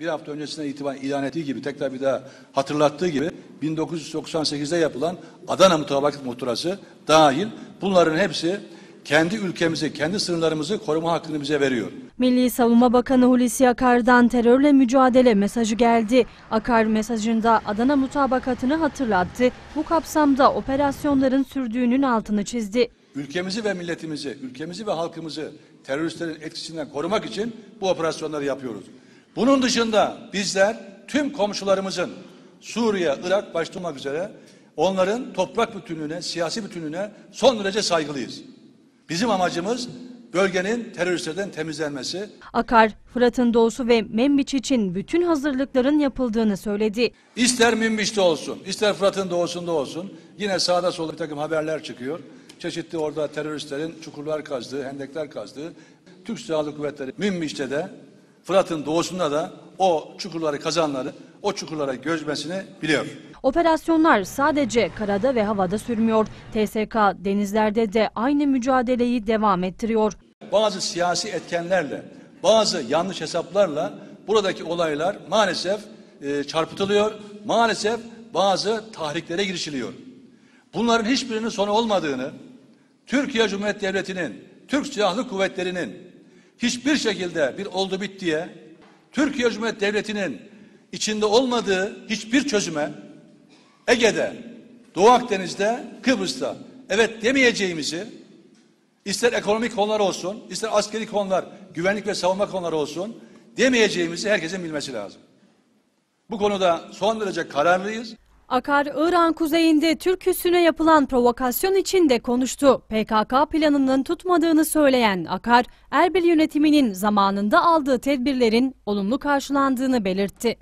bir hafta öncesine itibaren ilan ettiği gibi tekrar bir daha hatırlattığı gibi 1998'de yapılan Adana Mutabakat Muhtırası dahil bunların hepsi kendi ülkemizi, kendi sınırlarımızı koruma hakkını bize veriyor. Milli Savunma Bakanı Hulusi Akar'dan terörle mücadele mesajı geldi. Akar mesajında Adana mutabakatını hatırlattı. Bu kapsamda operasyonların sürdüğünün altını çizdi. Ülkemizi ve milletimizi, ülkemizi ve halkımızı teröristlerin etkisinden korumak için bu operasyonları yapıyoruz. Bunun dışında bizler tüm komşularımızın Suriye, Irak başta olmak üzere onların toprak bütünlüğüne, siyasi bütünlüğüne son derece saygılıyız. Bizim amacımız bölgenin teröristlerden temizlenmesi, Akar, Fırat'ın doğusu ve Membiç için bütün hazırlıkların yapıldığını söyledi. İster Münbiş'te olsun, ister Fırat'ın doğusunda olsun yine sağda solda bir takım haberler çıkıyor. Çeşitli orada teröristlerin çukurlar kazdığı, hendekler kazdığı, Türk Silahlı Kuvvetleri Münbiş'te de Fırat'ın doğusunda da o çukurları kazanları, o çukurlara gözmesini biliyor. Operasyonlar sadece karada ve havada sürmüyor. TSK denizlerde de aynı mücadeleyi devam ettiriyor. Bazı siyasi etkenlerle, bazı yanlış hesaplarla buradaki olaylar maalesef e, çarpıtılıyor. Maalesef bazı tahriklere girişiliyor. Bunların hiçbirinin sonu olmadığını, Türkiye Cumhuriyeti Devleti'nin, Türk Silahlı Kuvvetleri'nin hiçbir şekilde bir oldu bittiye, Türkiye Cumhuriyeti Devleti'nin içinde olmadığı hiçbir çözüme Ege'de, Doğu Akdeniz'de, Kıbrıs'ta evet demeyeceğimizi ister ekonomik konular olsun, ister askeri konular, güvenlik ve savunma konuları olsun demeyeceğimizi herkesin bilmesi lazım. Bu konuda son derece kararlıyız. Akar, İran kuzeyinde Türk üssüne yapılan provokasyon için de konuştu. PKK planının tutmadığını söyleyen Akar, Erbil yönetiminin zamanında aldığı tedbirlerin olumlu karşılandığını belirtti.